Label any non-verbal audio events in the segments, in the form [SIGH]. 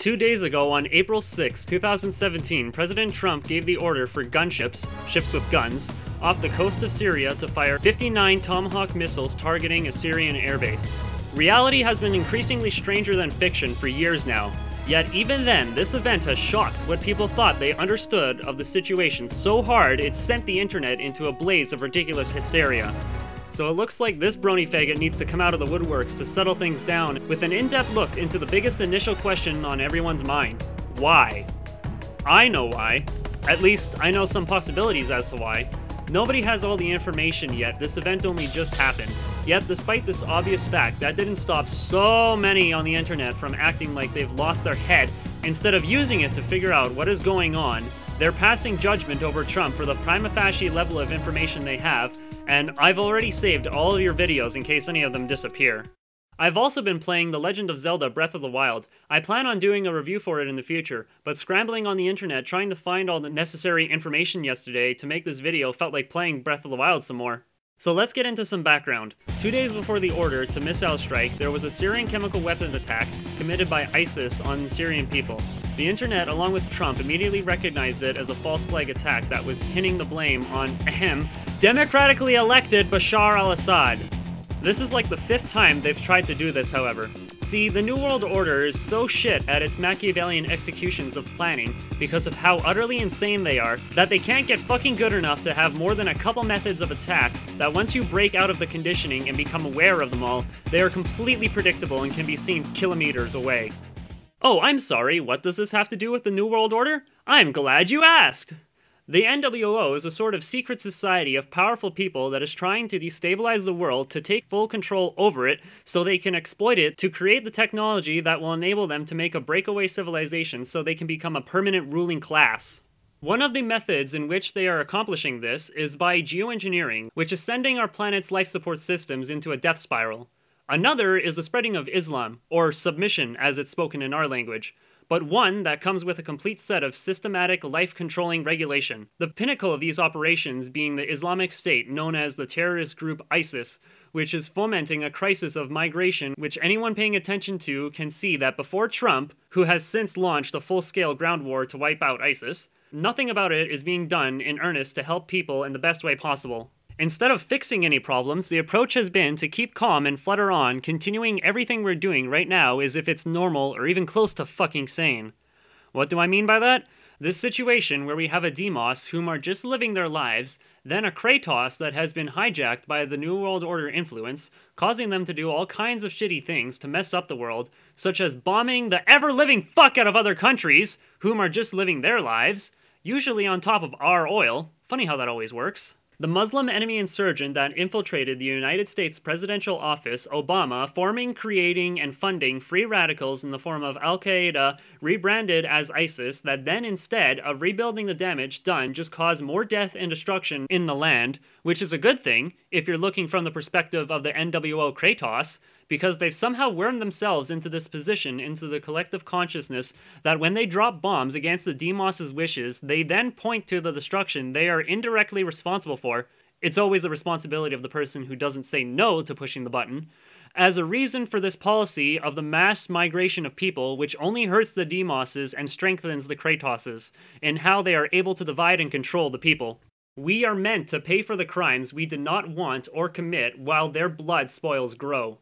Two days ago, on April 6, 2017, President Trump gave the order for gunships, ships with guns, off the coast of Syria to fire 59 Tomahawk missiles targeting a Syrian airbase. Reality has been increasingly stranger than fiction for years now. Yet, even then, this event has shocked what people thought they understood of the situation so hard it sent the internet into a blaze of ridiculous hysteria. So it looks like this brony faggot needs to come out of the woodworks to settle things down with an in depth look into the biggest initial question on everyone's mind why? I know why. At least, I know some possibilities as to why. Nobody has all the information yet, this event only just happened. Yet, despite this obvious fact, that didn't stop so many on the internet from acting like they've lost their head. Instead of using it to figure out what is going on, they're passing judgment over Trump for the prima facie level of information they have, and I've already saved all of your videos in case any of them disappear. I've also been playing The Legend of Zelda Breath of the Wild. I plan on doing a review for it in the future, but scrambling on the internet trying to find all the necessary information yesterday to make this video felt like playing Breath of the Wild some more. So let's get into some background. Two days before the order to missile strike, there was a Syrian chemical weapon attack committed by ISIS on Syrian people. The internet, along with Trump, immediately recognized it as a false flag attack that was pinning the blame on, ahem, democratically elected Bashar al Assad. This is like the fifth time they've tried to do this, however. See, the New World Order is so shit at its Machiavellian executions of planning because of how utterly insane they are that they can't get fucking good enough to have more than a couple methods of attack that once you break out of the conditioning and become aware of them all, they are completely predictable and can be seen kilometers away. Oh, I'm sorry, what does this have to do with the New World Order? I'm glad you asked! The NWO is a sort of secret society of powerful people that is trying to destabilize the world to take full control over it so they can exploit it to create the technology that will enable them to make a breakaway civilization so they can become a permanent ruling class. One of the methods in which they are accomplishing this is by geoengineering, which is sending our planet's life support systems into a death spiral. Another is the spreading of Islam, or submission as it's spoken in our language, but one that comes with a complete set of systematic life controlling regulation. The pinnacle of these operations being the Islamic State, known as the terrorist group ISIS, which is fomenting a crisis of migration, which anyone paying attention to can see that before Trump, who has since launched a full scale ground war to wipe out ISIS, nothing about it is being done in earnest to help people in the best way possible. Instead of fixing any problems, the approach has been to keep calm and flutter on, continuing everything we're doing right now as if it's normal or even close to fucking sane. What do I mean by that? This situation where we have a Demos whom are just living their lives, then a Kratos that has been hijacked by the New World Order influence, causing them to do all kinds of shitty things to mess up the world, such as bombing the ever living fuck out of other countries, whom are just living their lives, usually on top of our oil. Funny how that always works. The Muslim enemy insurgent that infiltrated the United States presidential office, Obama, forming, creating, and funding free radicals in the form of Al Qaeda, rebranded as ISIS, that then instead of rebuilding the damage done just caused more death and destruction in the land, which is a good thing if you're looking from the perspective of the NWO Kratos, because they've somehow wormed themselves into this position into the collective consciousness that when they drop bombs against the Demos's wishes, they then point to the destruction they are indirectly responsible for. It's always the responsibility of the person who doesn't say no to pushing the button. As a reason for this policy of the mass migration of people, which only hurts the Demoses and strengthens the Kratoses, in how they are able to divide and control the people. We are meant to pay for the crimes we did not want or commit while their blood spoils grow.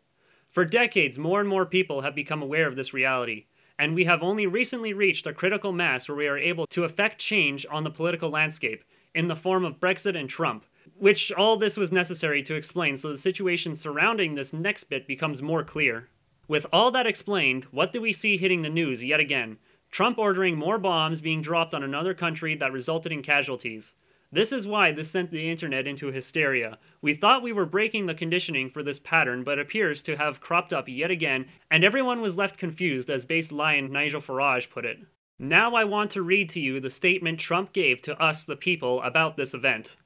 For decades, more and more people have become aware of this reality, and we have only recently reached a critical mass where we are able to effect change on the political landscape in the form of Brexit and Trump, which all this was necessary to explain so the situation surrounding this next bit becomes more clear. With all that explained, what do we see hitting the news yet again? Trump ordering more bombs being dropped on another country that resulted in casualties. This is why this sent the internet into hysteria. We thought we were breaking the conditioning for this pattern, but appears to have cropped up yet again, and everyone was left confused, as base lion Nigel Farage put it. Now I want to read to you the statement Trump gave to us, the people, about this event.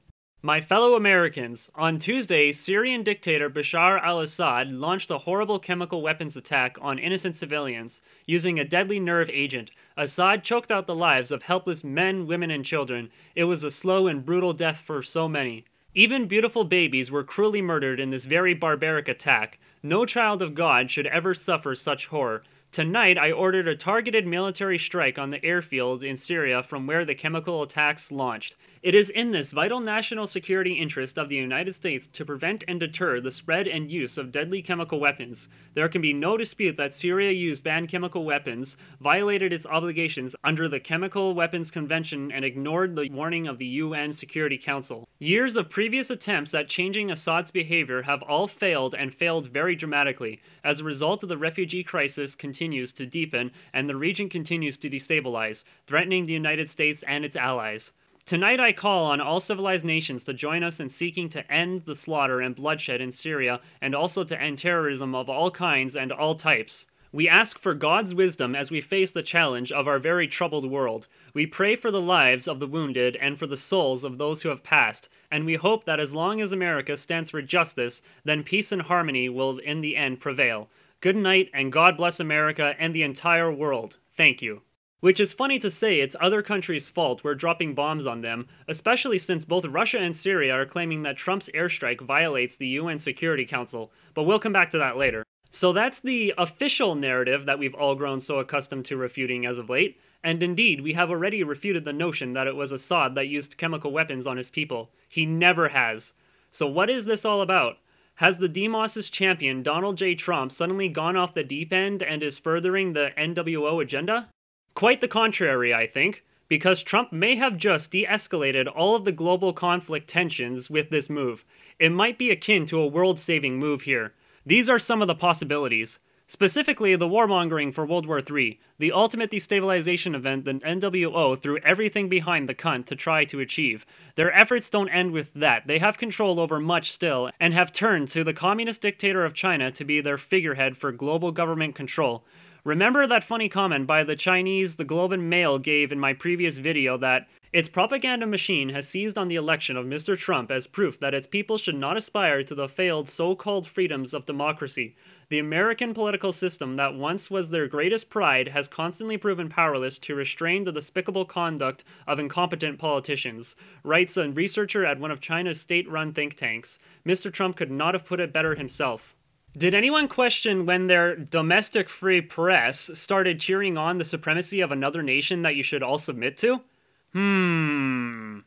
My fellow Americans, on Tuesday, Syrian dictator Bashar al Assad launched a horrible chemical weapons attack on innocent civilians using a deadly nerve agent. Assad choked out the lives of helpless men, women, and children. It was a slow and brutal death for so many. Even beautiful babies were cruelly murdered in this very barbaric attack. No child of God should ever suffer such horror. Tonight, I ordered a targeted military strike on the airfield in Syria from where the chemical attacks launched. It is in this vital national security interest of the United States to prevent and deter the spread and use of deadly chemical weapons. There can be no dispute that Syria used banned chemical weapons, violated its obligations under the Chemical Weapons Convention, and ignored the warning of the UN Security Council. Years of previous attempts at changing Assad's behavior have all failed and failed very dramatically. As a result of the refugee crisis continues to deepen and the region continues to destabilize, threatening the United States and its allies. Tonight, I call on all civilized nations to join us in seeking to end the slaughter and bloodshed in Syria and also to end terrorism of all kinds and all types. We ask for God's wisdom as we face the challenge of our very troubled world. We pray for the lives of the wounded and for the souls of those who have passed, and we hope that as long as America stands for justice, then peace and harmony will in the end prevail. Good night, and God bless America and the entire world. Thank you. Which is funny to say it's other countries' fault we're dropping bombs on them, especially since both Russia and Syria are claiming that Trump's airstrike violates the UN Security Council, but we'll come back to that later. So that's the official narrative that we've all grown so accustomed to refuting as of late, and indeed, we have already refuted the notion that it was Assad that used chemical weapons on his people. He never has. So what is this all about? Has the Demos' champion, Donald J. Trump, suddenly gone off the deep end and is furthering the NWO agenda? Quite the contrary, I think, because Trump may have just de escalated all of the global conflict tensions with this move. It might be akin to a world saving move here. These are some of the possibilities. Specifically, the warmongering for World War III, the ultimate destabilization event the NWO threw everything behind the cunt to try to achieve. Their efforts don't end with that. They have control over much still, and have turned to the communist dictator of China to be their figurehead for global government control. Remember that funny comment by the Chinese the Globe and Mail gave in my previous video that its propaganda machine has seized on the election of Mr. Trump as proof that its people should not aspire to the failed so called freedoms of democracy. The American political system that once was their greatest pride has constantly proven powerless to restrain the despicable conduct of incompetent politicians, writes a researcher at one of China's state run think tanks. Mr. Trump could not have put it better himself. Did anyone question when their domestic free press started cheering on the supremacy of another nation that you should all submit to? Hmm.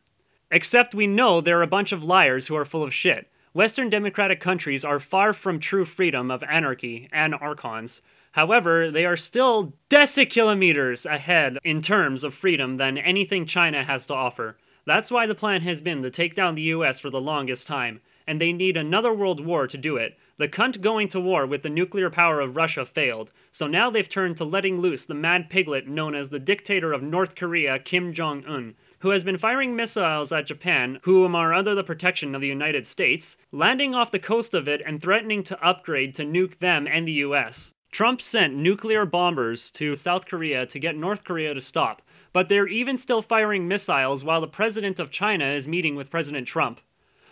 Except we know they're a bunch of liars who are full of shit. Western democratic countries are far from true freedom of anarchy and archons. However, they are still decikilometers ahead in terms of freedom than anything China has to offer. That's why the plan has been to take down the US for the longest time, and they need another world war to do it. The cunt going to war with the nuclear power of Russia failed, so now they've turned to letting loose the mad piglet known as the dictator of North Korea, Kim Jong un, who has been firing missiles at Japan, whom are under the protection of the United States, landing off the coast of it and threatening to upgrade to nuke them and the US. Trump sent nuclear bombers to South Korea to get North Korea to stop, but they're even still firing missiles while the president of China is meeting with President Trump.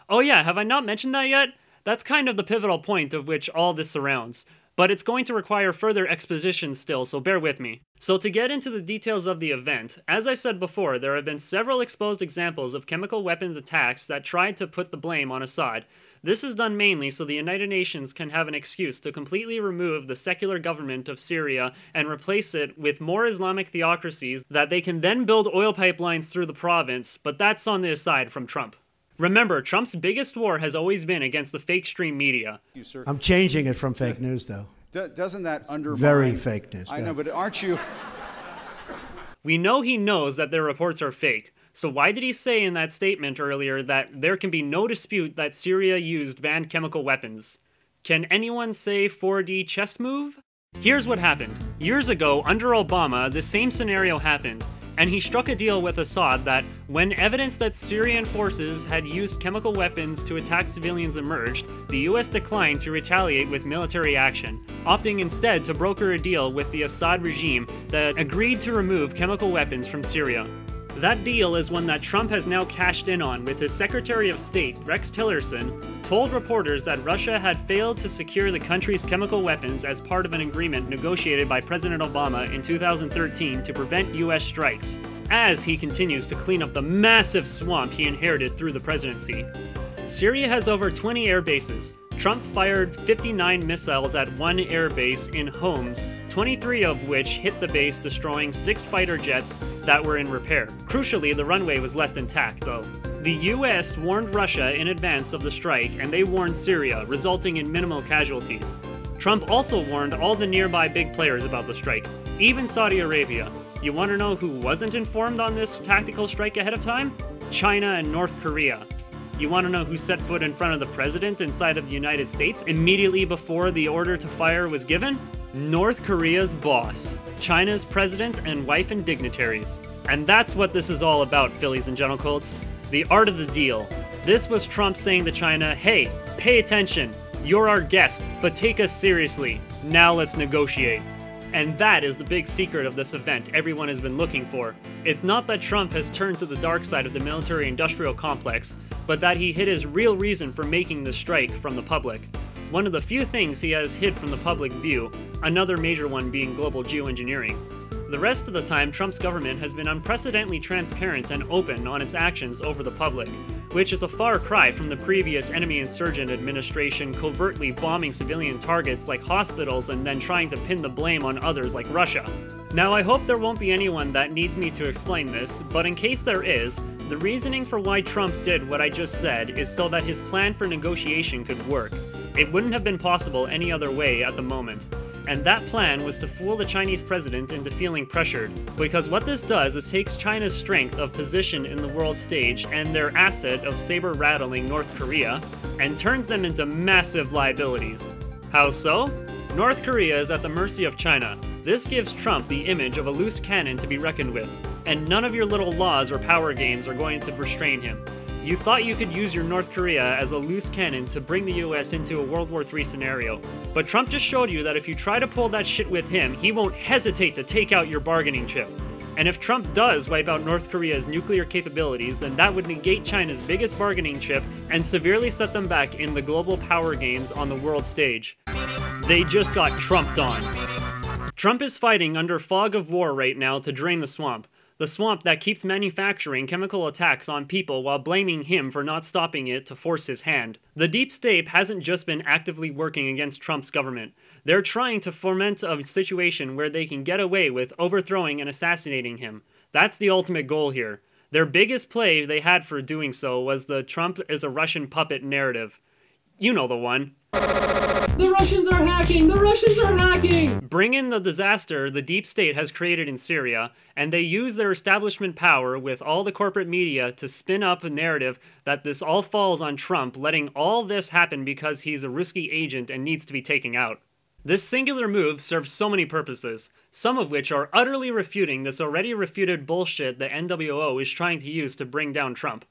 Oh, yeah, have I not mentioned that yet? That's kind of the pivotal point of which all this surrounds, but it's going to require further exposition still, so bear with me. So to get into the details of the event, as I said before, there have been several exposed examples of chemical weapons attacks that tried to put the blame on Assad. This is done mainly so the United Nations can have an excuse to completely remove the secular government of Syria and replace it with more Islamic theocracies that they can then build oil pipelines through the province, but that's on the aside from Trump. Remember, Trump's biggest war has always been against the fake stream media. I'm changing it from fake news, though. doesn't that undermine? Very fake news. I know, but aren't you? [LAUGHS] We know he knows that their reports are fake. So why did he say in that statement earlier that there can be no dispute that Syria used banned chemical weapons? Can anyone say 4D chess move? Here's what happened. Years ago, under Obama, the same scenario happened and he struck a deal with Assad that, when evidence that Syrian forces had used chemical weapons to attack civilians emerged, the US declined to retaliate with military action, opting instead to broker a deal with the Assad regime that agreed to remove chemical weapons from Syria. That deal is one that Trump has now cashed in on with his Secretary of State, Rex Tillerson, told reporters that Russia had failed to secure the country's chemical weapons as part of an agreement negotiated by President Obama in 2013 to prevent US strikes, as he continues to clean up the massive swamp he inherited through the presidency. Syria has over 20 air bases, Trump fired 59 missiles at one airbase in Homs, 23 of which hit the base, destroying six fighter jets that were in repair. Crucially, the runway was left intact, though. The US warned Russia in advance of the strike, and they warned Syria, resulting in minimal casualties. Trump also warned all the nearby big players about the strike, even Saudi Arabia. You want to know who wasn't informed on this tactical strike ahead of time? China and North Korea. You want to know who set foot in front of the president inside of the United States immediately before the order to fire was given? North Korea's boss, China's president and wife and dignitaries. And that's what this is all about, Fillies and Gentle Colts. The art of the deal. This was Trump saying to China, hey, pay attention. You're our guest, but take us seriously. Now let's negotiate. And that is the big secret of this event everyone has been looking for. It's not that Trump has turned to the dark side of the military industrial complex, but that he hid his real reason for making the strike from the public. One of the few things he has hid from the public view, another major one being global geoengineering. The rest of the time, Trump's government has been unprecedentedly transparent and open on its actions over the public, which is a far cry from the previous enemy insurgent administration covertly bombing civilian targets like hospitals and then trying to pin the blame on others like Russia. Now, I hope there won't be anyone that needs me to explain this, but in case there is, the reasoning for why Trump did what I just said is so that his plan for negotiation could work. It wouldn't have been possible any other way at the moment. And that plan was to fool the Chinese president into feeling pressured, because what this does is takes China's strength of position in the world stage and their asset of saber rattling North Korea and turns them into massive liabilities. How so? North Korea is at the mercy of China. This gives Trump the image of a loose cannon to be reckoned with, and none of your little laws or power games are going to restrain him. You thought you could use your North Korea as a loose cannon to bring the US into a World War III scenario, but Trump just showed you that if you try to pull that shit with him, he won't hesitate to take out your bargaining chip. And if Trump does wipe out North Korea's nuclear capabilities, then that would negate China's biggest bargaining chip and severely set them back in the global power games on the world stage. They just got trumped on. Trump is fighting under fog of war right now to drain the swamp the swamp that keeps manufacturing chemical attacks on people while blaming him for not stopping it to force his hand. The deep state hasn't just been actively working against Trump's government. They're trying to foment a situation where they can get away with overthrowing and assassinating him. That's the ultimate goal here. Their biggest play they had for doing so was the Trump is a Russian puppet narrative. You know the one. The Russians are hacking! The Russians are hacking! Bring in the disaster the deep state has created in Syria, and they use their establishment power with all the corporate media to spin up a narrative that this all falls on Trump, letting all this happen because he's a risky agent and needs to be taken out. This singular move serves so many purposes, some of which are utterly refuting this already refuted bullshit the NWO is trying to use to bring down Trump.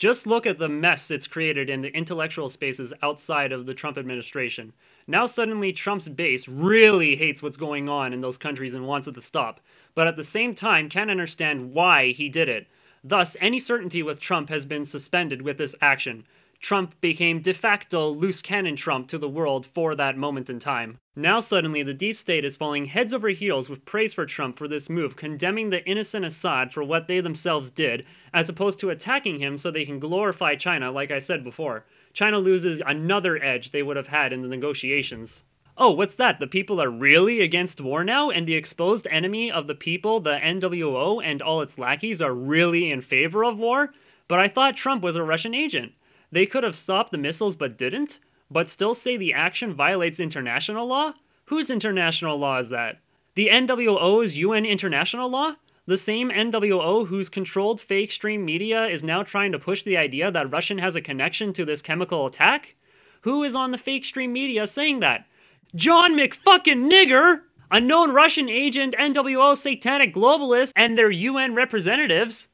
Just look at the mess it's created in the intellectual spaces outside of the Trump administration. Now, suddenly, Trump's base really hates what's going on in those countries and wants it to stop, but at the same time, can't understand why he did it. Thus, any certainty with Trump has been suspended with this action. Trump became de facto loose cannon Trump to the world for that moment in time. Now, suddenly, the deep state is falling heads over heels with praise for Trump for this move, condemning the innocent Assad for what they themselves did, as opposed to attacking him so they can glorify China, like I said before. China loses another edge they would have had in the negotiations. Oh, what's that? The people are really against war now, and the exposed enemy of the people, the NWO, and all its lackeys are really in favor of war? But I thought Trump was a Russian agent. They could have stopped the missiles but didn't? But still say the action violates international law? Whose international law is that? The NWO's UN international law? The same NWO whose controlled fake stream media is now trying to push the idea that Russian has a connection to this chemical attack? Who is on the fake stream media saying that? John McFucking Nigger! A known Russian agent, NWO satanic globalists, and their UN representatives.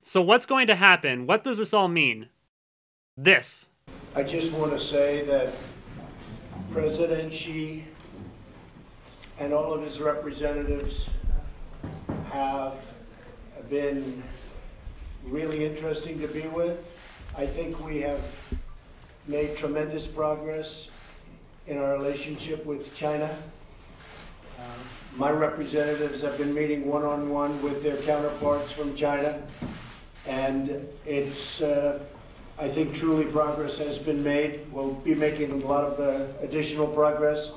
So what's going to happen? What does this all mean? This. I just want to say that President Xi and all of his representatives have been really interesting to be with. I think we have made tremendous progress in our relationship with China. Uh, my representatives have been meeting one-on-one with their counterparts from China, and it's uh, I think truly progress has been made. We'll be making a lot of uh, additional progress.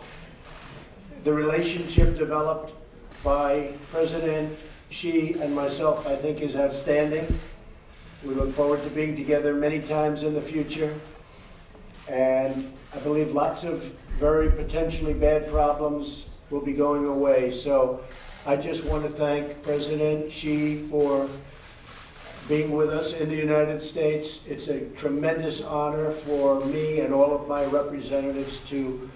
The relationship developed by President Xi and myself, I think, is outstanding. We look forward to being together many times in the future. And I believe lots of very potentially bad problems will be going away. So I just want to thank President Xi for being with us in the United States. It's a tremendous honor for me and all of my representatives to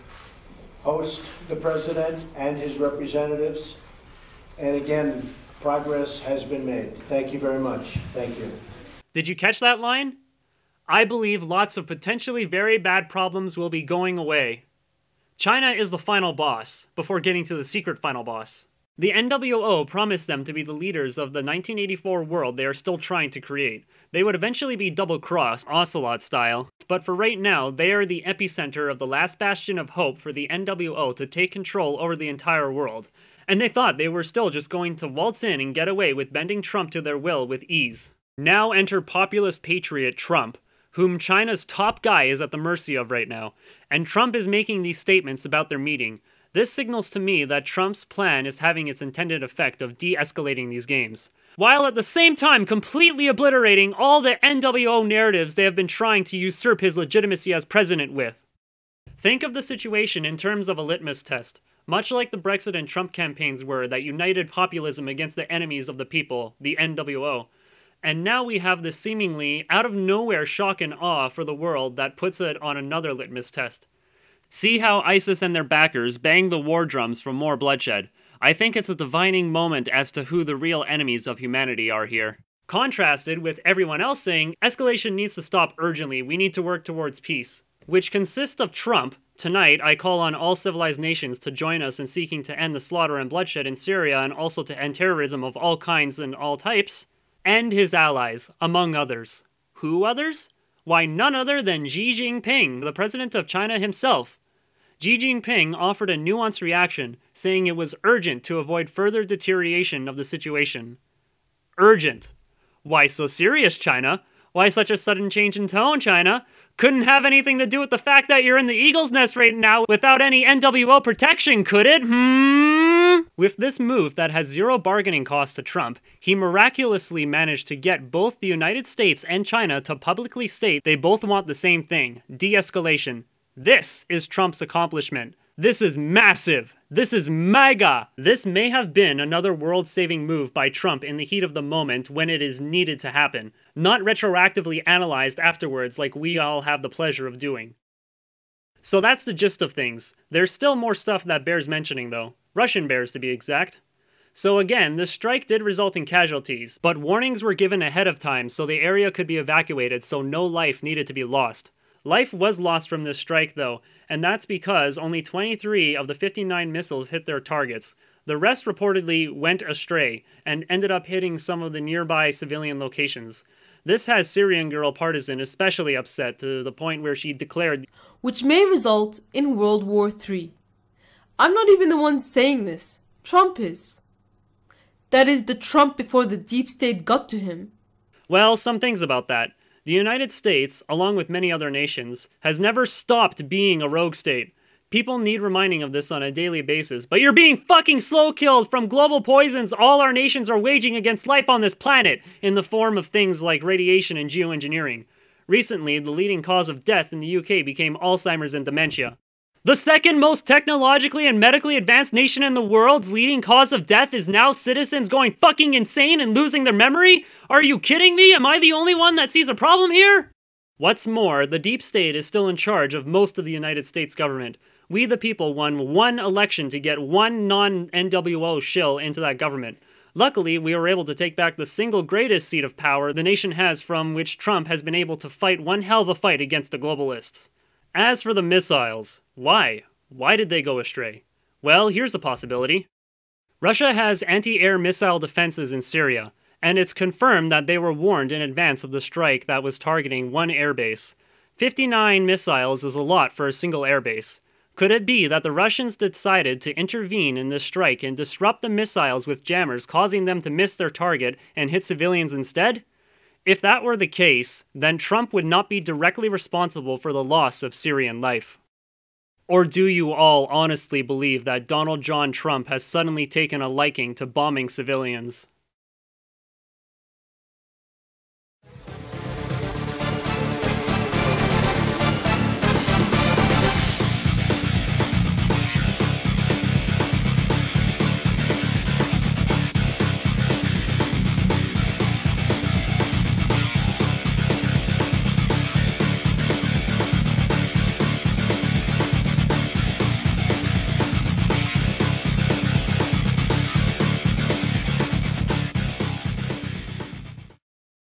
host the president and his representatives. And again, progress has been made. Thank you very much. Thank you. Did you catch that line? I believe lots of potentially very bad problems will be going away. China is the final boss, before getting to the secret final boss. The NWO promised them to be the leaders of the 1984 world they are still trying to create. They would eventually be double crossed, Ocelot style, but for right now, they are the epicenter of the last bastion of hope for the NWO to take control over the entire world. And they thought they were still just going to waltz in and get away with bending Trump to their will with ease. Now enter populist patriot Trump, whom China's top guy is at the mercy of right now, and Trump is making these statements about their meeting. This signals to me that Trump's plan is having its intended effect of de escalating these games, while at the same time completely obliterating all the NWO narratives they have been trying to usurp his legitimacy as president with. Think of the situation in terms of a litmus test, much like the Brexit and Trump campaigns were that united populism against the enemies of the people, the NWO. And now we have this seemingly out of nowhere shock and awe for the world that puts it on another litmus test. See how ISIS and their backers bang the war drums for more bloodshed. I think it's a divining moment as to who the real enemies of humanity are here. Contrasted with everyone else saying, escalation needs to stop urgently, we need to work towards peace. Which consists of Trump, tonight I call on all civilized nations to join us in seeking to end the slaughter and bloodshed in Syria and also to end terrorism of all kinds and all types, and his allies, among others. Who others? Why, none other than Xi Jinping, the president of China himself. Xi Jinping offered a nuanced reaction, saying it was urgent to avoid further deterioration of the situation. Urgent. Why so serious, China? Why such a sudden change in tone, China? Couldn't have anything to do with the fact that you're in the eagle's nest right now without any NWO protection, could it? Hmm? With this move that has zero bargaining cost to Trump, he miraculously managed to get both the United States and China to publicly state they both want the same thing de escalation. This is Trump's accomplishment. This is massive. This is mega. This may have been another world saving move by Trump in the heat of the moment when it is needed to happen, not retroactively analyzed afterwards like we all have the pleasure of doing. So that's the gist of things. There's still more stuff that bears mentioning, though. Russian bears, to be exact. So again, the strike did result in casualties, but warnings were given ahead of time so the area could be evacuated so no life needed to be lost. Life was lost from this strike, though, and that's because only 23 of the 59 missiles hit their targets. The rest reportedly went astray and ended up hitting some of the nearby civilian locations. This has Syrian girl Partisan especially upset to the point where she declared, which may result in World War III. I'm not even the one saying this. Trump is. That is the Trump before the deep state got to him. Well, some things about that. The United States, along with many other nations, has never stopped being a rogue state. People need reminding of this on a daily basis, but you're being fucking slow killed from global poisons all our nations are waging against life on this planet in the form of things like radiation and geoengineering. Recently, the leading cause of death in the UK became Alzheimer's and dementia. The second most technologically and medically advanced nation in the world's leading cause of death is now citizens going fucking insane and losing their memory? Are you kidding me? Am I the only one that sees a problem here? What's more, the deep state is still in charge of most of the United States government. We, the people, won one election to get one non NWO shill into that government. Luckily, we were able to take back the single greatest seat of power the nation has from which Trump has been able to fight one hell of a fight against the globalists. As for the missiles, why? Why did they go astray? Well, here's a possibility. Russia has anti air missile defenses in Syria, and it's confirmed that they were warned in advance of the strike that was targeting one airbase. 59 missiles is a lot for a single airbase. Could it be that the Russians decided to intervene in this strike and disrupt the missiles with jammers, causing them to miss their target and hit civilians instead? If that were the case, then Trump would not be directly responsible for the loss of Syrian life. Or do you all honestly believe that Donald John Trump has suddenly taken a liking to bombing civilians?